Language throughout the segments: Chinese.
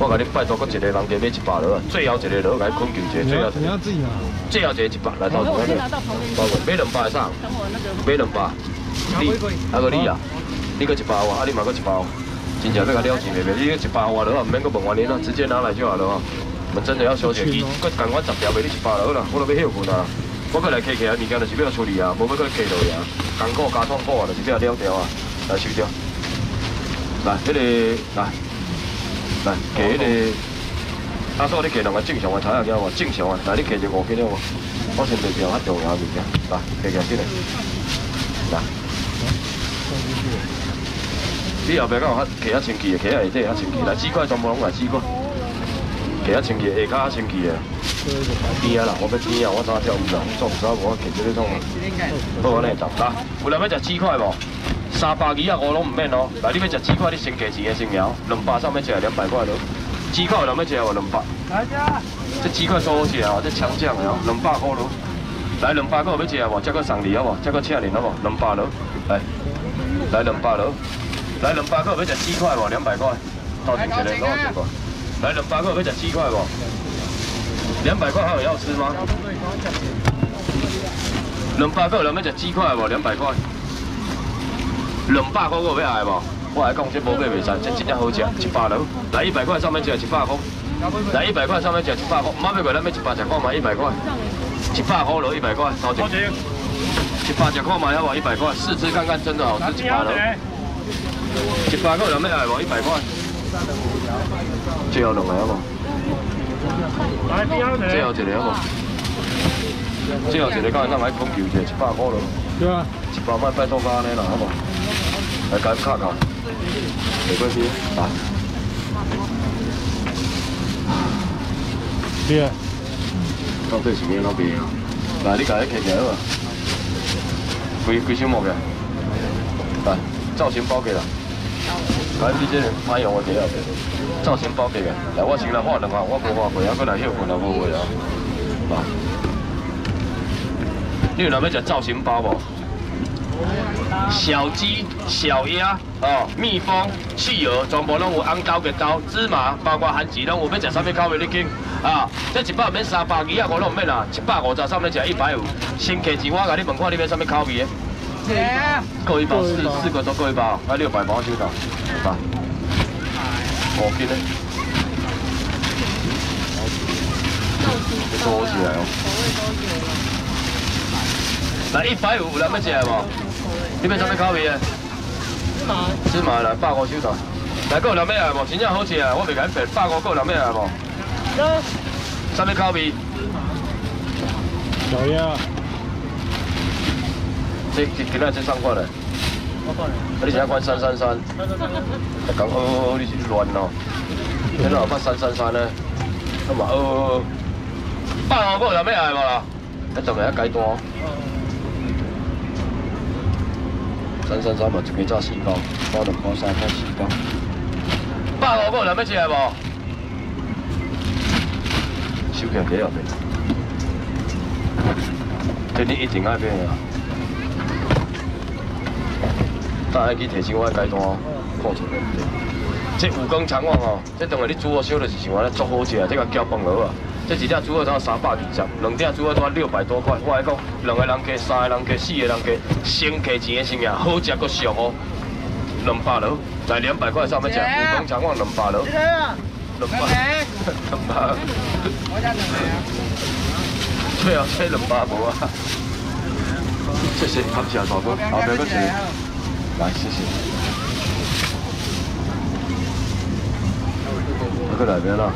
我甲你拜托，搁一个人加买一百落啊，最后一个落来困球者，最后你要自己拿。最后一个一百来到这边。包括买两百上，买两百。你，啊个你啊，你搁一百哇，啊你嘛搁一百，真正要甲了钱袂袂，你一百哇落啊，唔免搁问原因啊，直接拿来就好了啊。我们真的要小心，伊搁共我十条卖你一百落啦，我都要休困啊。我过来客客啊，物件就是要处理啊，无要搁客落去啊。艰苦加痛苦啊，就是要了掉啊，来收掉。来，迄个来。来，给迄个，阿叔，你给两个正常的菜啊，叫无？正常的，来，你给一五斤了无？我先袂掉较重要物件，来，给给进来，来。你后壁敢有较给较清气的，给下下底较清气，来鸡块全部拢来鸡块，给较清气，下骹较清气的。边啊啦，我要边啊，我怎跳舞啦？做唔做我给这个种。好，我来走，来，有人要食鸡块无？三百二啊五拢唔免哦，来你要食鸡块，你先加钱的先苗，两百上面食两百块咯。鸡块有人要食无？两百。来只。这鸡块收好食哦，这强酱哦，两百块咯。来两百块要食无？再搁送你好无？再搁请你好无？两百咯，来，来两百咯。来两百块要食鸡块无？两百块。到底一个多少钱？来两百块要食鸡块无？两百块还有要吃吗？两百块有人要食鸡块无？两百块。两百块我要爱无？我来讲，这无买袂使，这真正好食，一百楼，来一百块上面食一百块，来一百块上面食一百块，唔好买过来买一百只看嘛，一百块，一百块落一百块，多少钱？一百只看嘛，要无一百块，试吃看看，真的好吃，一百六，一百块有人要爱无？一百块，最后两个好无？最后一个好无？最后一个刚才那买空球者一百块咯，对啊，一百块拜托家呢啦，好无？来改卡卡，没关系，来。对啊。来，你嘅？来，造型包给啦。来，你这我第二个。造型包来，我先来画两下，我无画过，还过来休困会啊。来，你有人要食造型包无？小鸡、小鸭、哦，蜜蜂、企鹅，全部拢有红豆嘅豆、芝麻，包括番薯拢有。要食啥物口味你拣啊？这一百免三百二啊，我拢免啦，一百五十上面食一百五。先客气，我甲你问看你要啥物口味的？够一包四四个都够一包，啊六百包就到，来，五斤呢？多起来哦！来一百五，有人要食无？你要啥物口味的？芝麻来，百五手头。来，有人要来无？真正好食啊！我袂甲你骗，百五有人要来无？啥物口味？小鸭。这今今仔这上过来。我过来。啊，你现在关三三三。讲哦哦，你是乱咯？你哪有发三三三呢？咁嘛哦，百五有人要来无啦？一阵下改单。三三三嘛，一个炸四包，包两包三包四包。百五个人要吃无？收起几后面。这你一定爱变啊！大家去提醒我阶段库存问题。这五更长旺哦，这等下你煮好烧就是像安尼足好食，这个搅饭鹅啊。这一只猪肉才三百二十，两只猪肉才六百多块。我来讲，两个人加、三个人加、四个人加，先客钱的生命，好食个俗哦。两百楼，在两百块上面吃，五公长旺两百楼。两百。两百。我家两百。对啊，这两百无啊。谢谢，感谢大哥，后边个是，来谢谢。过来边了。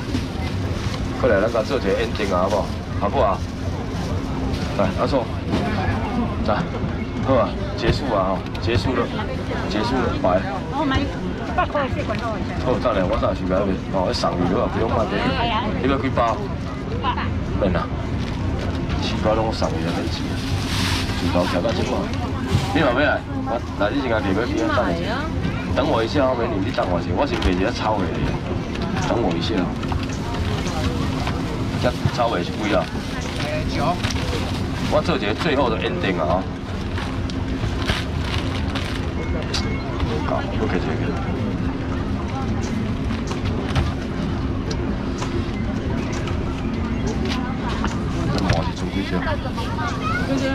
过来，咱甲做一个 ending 啊，好不？好不啊？来，阿错，来，好啊，结束啊，哈，结束了，结束了，拜。我买八块四罐多一下。好，再来，我再去买一哦，送你了，不用买的。你要几包？八。免啦，七包拢送你了，七包调到几包？你后尾来，来，你先家提个皮啊，等我一下，美女，你等我一下，我先买一个炒的，等我一下。稍微是不一样。我这个最后的 ending 啊。好 ok 这个。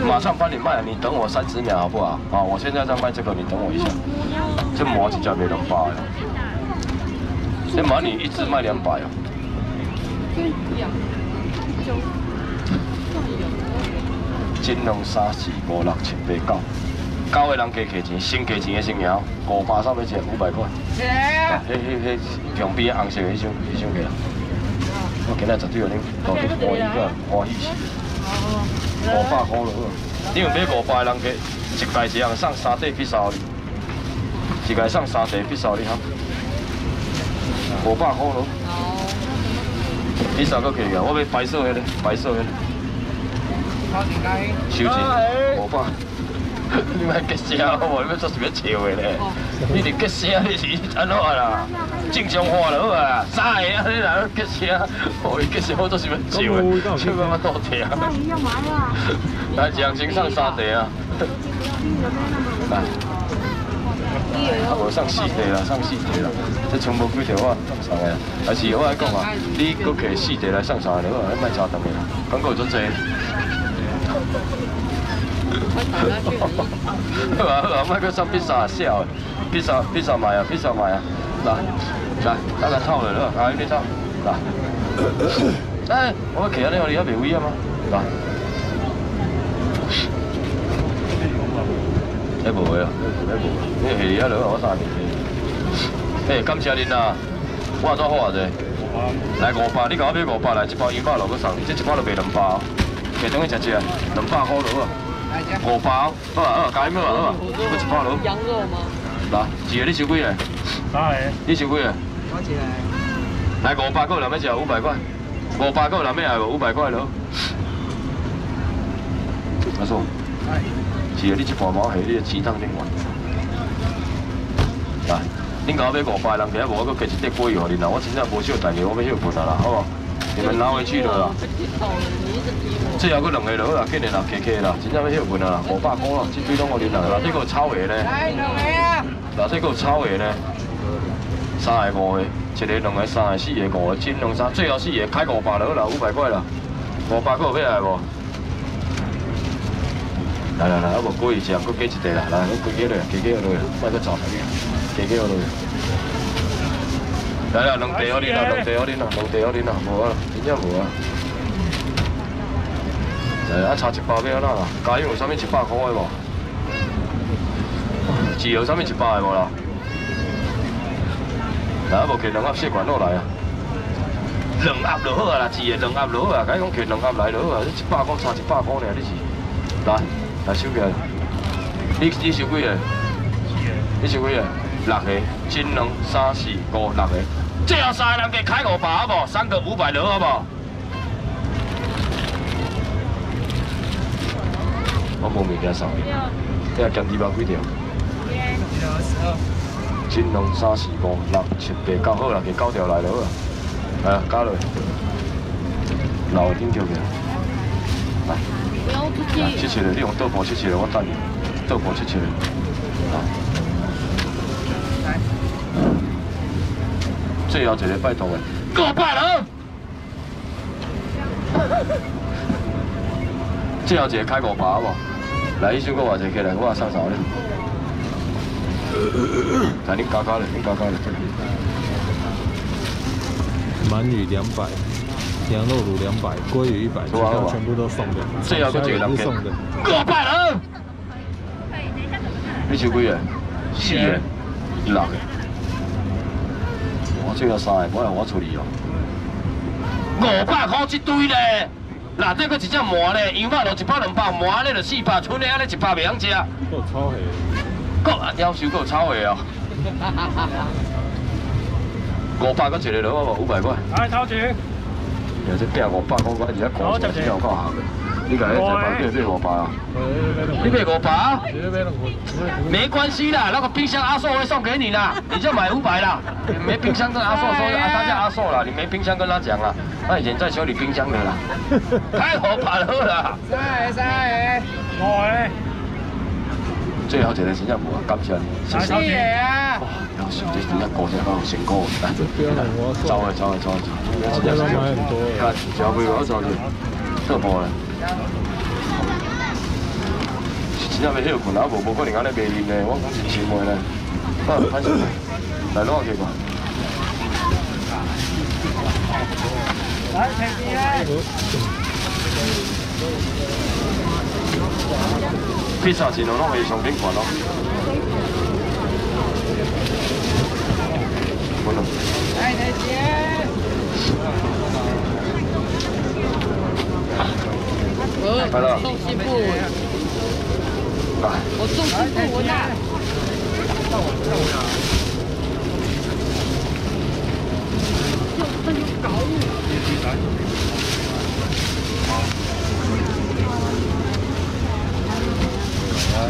马上帮你卖你等我三十秒好不好？啊我现在在卖这个你等我一下。这模子叫别人发呀这把你一只卖两百啊。金龙三四五六七八九，九个人加价钱，先价钱的先苗，五百三百钱五百块。啊，迄迄迄旁边红色的迄种迄种个啦。我今日绝对有恁到底欢喜个欢喜死。五百块了，你有买五百人加，一袋一人送三袋披萨你，一袋送三袋披萨你哈。五百块了。披萨搁可以啊，我买白色的咧，白色的。收钱，五百。你莫结声好无？你要做什么笑的咧？你哋结声你是安怎啦？正常话就好啊，三个啊，你若结声，哦，结声我做什么笑的？笑到我肚疼。来，一人先送三袋啊！来，啊无送四袋啦，送四袋啦，这全部几条我送的，还是我来讲啊，你搁摕四袋来送三个，我莫差长的啦，广告做济。好啊好啊，莫搁送披萨笑，披萨披萨买啊，披萨买啊，来来，大家炒了了，啊你炒，来，哎，我企安尼，你还袂威啊吗？来，哎无的啊，哎无，你下里啊落我三年。哎，感谢恁啊，我怎好啊这？来五百，你甲我买五百来，一包烟包落去送你，这一包就卖两包，下等去食食，两百块落啊。五包，好啊好啊，加咩啊好啊，我一包落。羊肉吗？来，一个你收几个？三个。你收几个？我一个。来五百个人要食五百块，五百个人要来五百块咯。阿叔，是啊，你一盘毛蟹，你鸡汤另外。来，恁甲我买五百人，今日无我搁加一碟桂鱼互恁啦，我真正无少代志，我要休分啊啦，好无？你们拿回去了啦。最后搁两个落啦，今年啦，客客啦，真正要休分啊啦，五百块啦，这堆拢互恁啦，内底搁有炒的呢。来两个啊！内底搁有炒的呢。三个五个，一个两个三个四个五个，金两三，最后四个开五百了啦，五百块啦，五百个有要来无？来来来，啊无过一只，搁加一袋啦，来，你加加落，加加落，莫搁找他个，加加落。来啦，两袋我恁啦，两袋我恁啦，两袋我恁啦，无啊，真正无啊。来啊，差一包要安怎啦？加油有啥物一百块无？豉油啥物一百的无啦？来，无摕两盒小罐落来啊！两盒就好啊啦，一个两盒就好啊，甲你讲摕两盒来就好啊，你一百块差一百块尔，你是？来，来收起来。你你收几个？你收几个？六个，金两三四五六个，最后三个人给开五百好无？三个五百落好无？我无物件送你，你若咸猪肉几条？金龙三四五六七八九好啦，给九条来就好啦。来啊，加落，老的顶条去。来，不要出来，去。切切的，你用豆腐切切的，我等你。豆腐切切的。来。最后一个拜托的，五百了。最后一个开五百好无？来，一首歌偌济起来，我送啥咧？来，你加加咧，你加加咧。鳗鱼两百，羊肉卤两百，鲑鱼一百，其他全部都送的。最后个一个人是送的。五百了。你收几个？四个，六个。我最后三个，我来我处理哦。五百块一堆咧，内底搁一只鳗咧，羊肉落一百两百，鳗咧就四百，剩的安尼一百袂晓食。都有超黑。搁要求搁有炒的哦。五百搁一个落好无？五百块。来，超姐。呀，这饼五我而家讲出真有够下嘅。你家迄台板叫买五百啊？你买五百啊？没关系啦，那个冰箱阿硕会送给你啦，你就买五百啦。没冰箱跟阿硕说，啊，他叫阿硕啦，你没冰箱跟他讲啦，他以前在修理冰箱的啦。开五百了啦。三个三个。五个。最后一个真正无啊，感谢你。四个啊。哇，要是这真正过节好辛苦，不要让我走啊走啊走啊走，真正买很多。看，交杯我走去，特薄了。真正要休困啊，无无可能安尼卖面的，我讲真心话呢。好，歹势，来攞去吧。来，平平啊！可以上顶悬咯。可能。来，平平。来了。送西部，来。我送西部我那。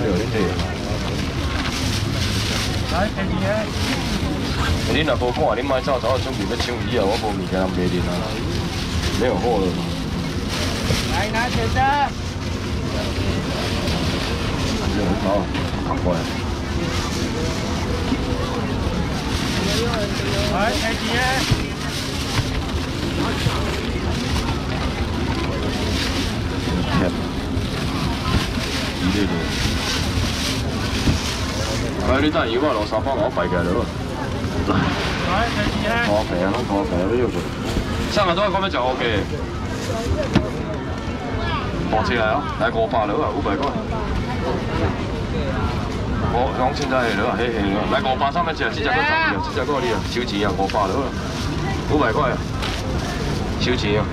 有恁地。来，平平啊！你若无看，你莫走走准备要抢鱼啊！我无物件卖恁啊，没有货了嘛。来拿剪刀。好，好过来。来，平平啊！甜。一粒粒。来，你等伊我落三百我摆起来了。来。来，平平啊！我皮啊，都，要做。上个都係咁樣就 O K。放起來啊！来五百了啊，五百块。我講現在了啊，嘿嘿来。五百三蚊隻，這隻個十二，這隻個你啊，收钱啊，五百了啊，五百块啊，收钱啊。